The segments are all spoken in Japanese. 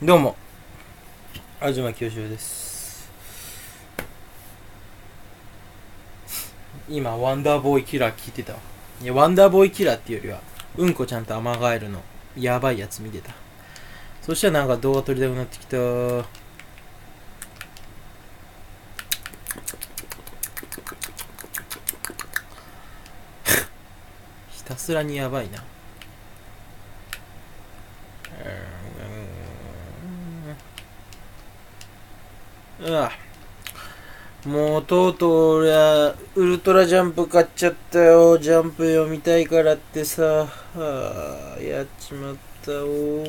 どうも。東清志郎です。今ワンダーボーイキラー聞いてたわ。いやワンダーボーイキラーっていうよりはうんこちゃんとアマガエルのやばいやつ見てた。そしたらなんか動画撮りたくなってきた。ひたすらにやばいな。ああもうとうとう俺はウルトラジャンプ買っちゃったよ。ジャンプ読みたいからってさ。はあやっちまったお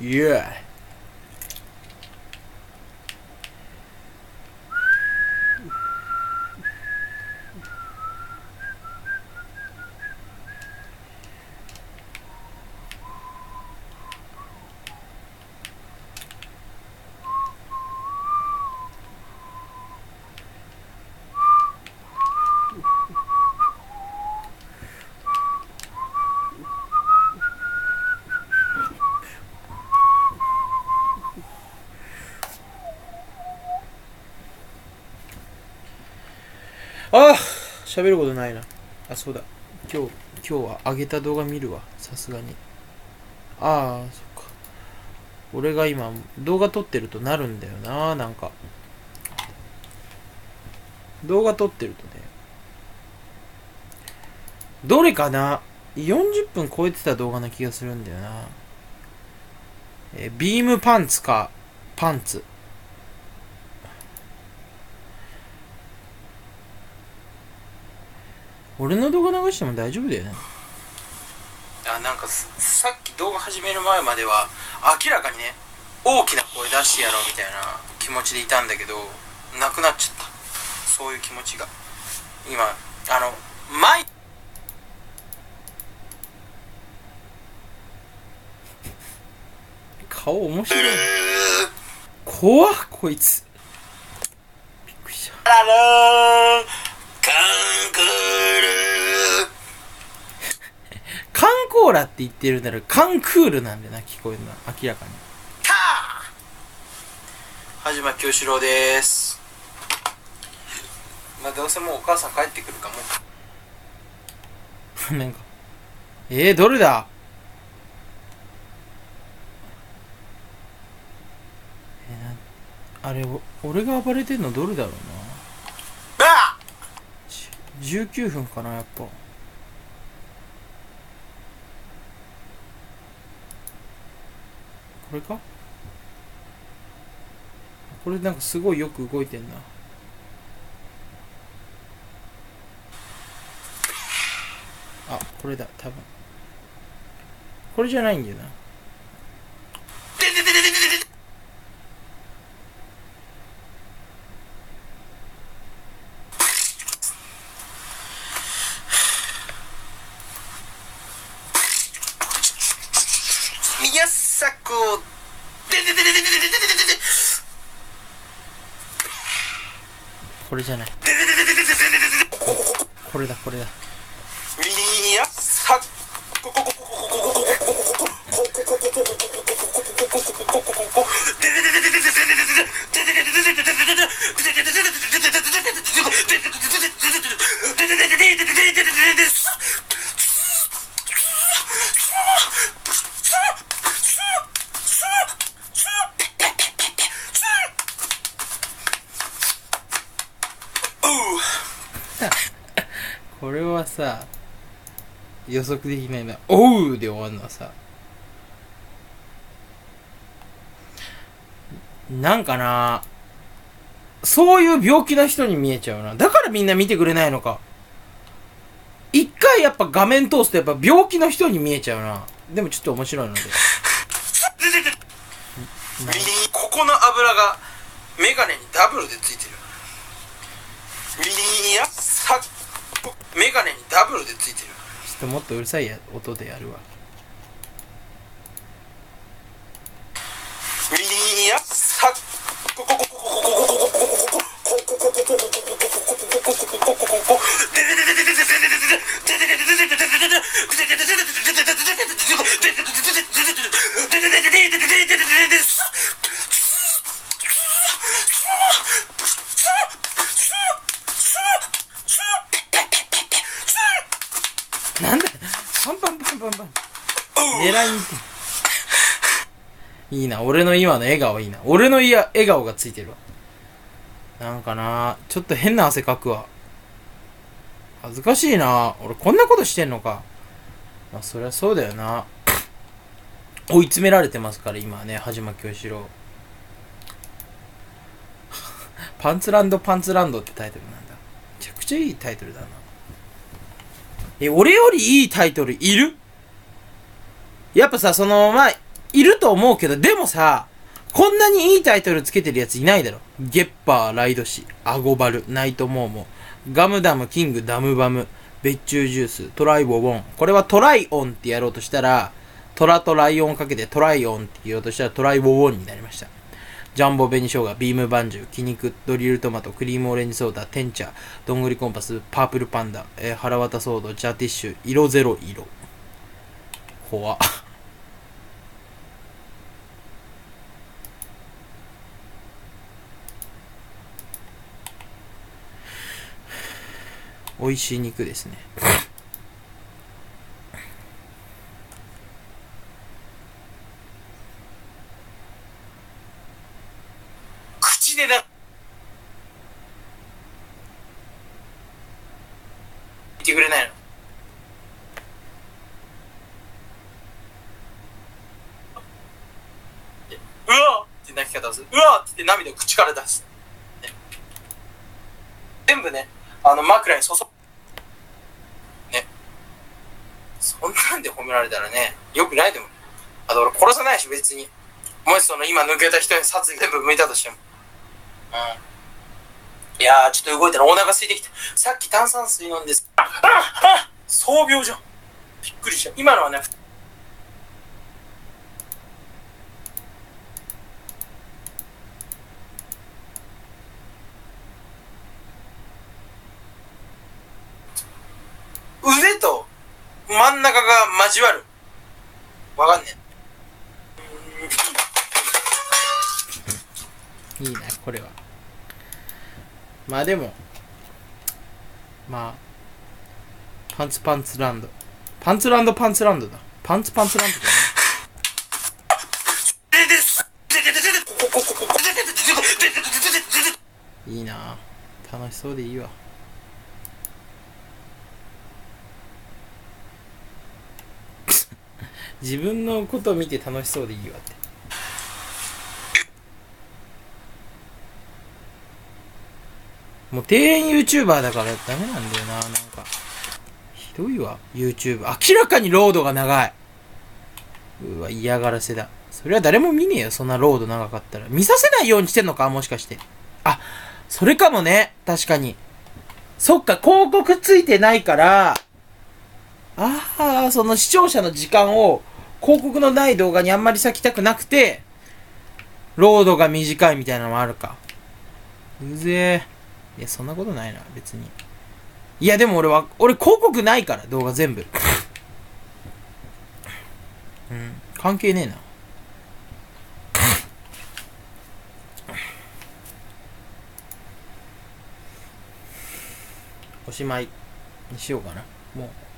いや。あ喋ることないな。あそうだ。今日今日は上げた動画見るわ。さすがに。ああそっか。俺が今動画撮ってるとなるんだよななんか。動画撮ってるとね。どれかな？40分超えてた動画な気がするんだよな。えービームパンツか。パンツ。俺の動画流しても大丈夫だよね。あなんかささっき動画始める前までは明らかにね大きな声出してやろうみたいな気持ちでいたんだけどなくなっちゃった。そういう気持ちが。今あのマイ顔面白い。怖っこいつ。びっくりしたーラって言ってるならカンクールなんだよな聞こえるのは。明らかに。カはじま清志郎です。まあどうせもうお母さん帰ってくるかも。なんか。えー、どれだ？えーなあれお俺が暴れてんのどれだろうな。ーバじ19分かなやっぱこれか？これなんかすごいよく動いてんな。あこれだ多分。これじゃないんだよな。れじゃない。これだこれだ。宮迫ここれはさ予測できないな「おう!」で終わるのはさなんかなそういう病気の人に見えちゃうな。だからみんな見てくれないのか。一回やっぱ画面通すとやっぱ病気の人に見えちゃうな。でもちょっと面白いので。ここの油がメガネにダブルでついてる。宮迫メガネにダブルでついてる。ちょっともっとうるさいや音でやるわ。宮迫なんだパンパンパンパンパン。狙いに行っていいな。俺の今の笑顔いいな。俺のいや笑顔がついてるわ。なんかな。ちょっと変な汗かくわ。恥ずかしいな。俺こんなことしてんのか。まあそりゃそうだよな。追い詰められてますから今はね。羽島京志郎。パンツランドパンツランドってタイトルなんだ。めちゃくちゃいいタイトルだな。え俺よりいいタイトルいる？やっぱさそのまあいると思うけどでもさこんなにいいタイトルつけてるやついないだろ。ゲッパーライドシアゴバルナイトモーモガムダムキングダムバム別注ジューストライボボン。これはトライオンってやろうとしたらトラとライオンかけてトライオンって言おうとしたらトライボボンになりました。ジャンボ紅生姜、ビームバンジュ、キニク、ドリルトマト、クリームオレンジソーダ、テンチャ、どんぐりコンパス、パープルパンダ、えー、腹渡ソード、ジャーティッシュ、色ゼロ色。怖っ。美味しい肉ですね。口でだってくれないの？うわって泣き方をする。うわっって涙を口から出す、ね全部ねあの枕に注ぐ。ね。そんなんで褒められたらねよくないでもあと俺殺さないし別に。もしその今抜けた人に殺意全部向いたとしても。うん。いやちょっと動いたらお腹空いてきて。さっき炭酸水飲んですあああ創病じゃん。びっくりした。今のはね腕と真ん中が交わる。わかんねえ。いいな、これは。まあでも、まあ、パンツパンツランド。パンツランドパンツランドだ。パンツパンツランドだね。いいな楽しそうでいいわ。自分のこと見て楽しそうでいいわって。もう庭園 YouTuber だからダメなんだよな、なんか。ひどいわ、YouTube。明らかにロードが長い。うわ、嫌がらせだ。それは誰も見ねえよ、そんなロード長かったら。見させないようにしてんのかもしかして。あ、それかもね。確かに。そっか、広告ついてないから、ああ、その視聴者の時間を広告のない動画にあんまり割きたくなくて、ロードが短いみたいなのもあるか。うぜえ。いや、そんなことないな、別に。いや、でも俺は、俺広告ないから、動画全部。うん、関係ねえな。おしまいにしようかな。もう。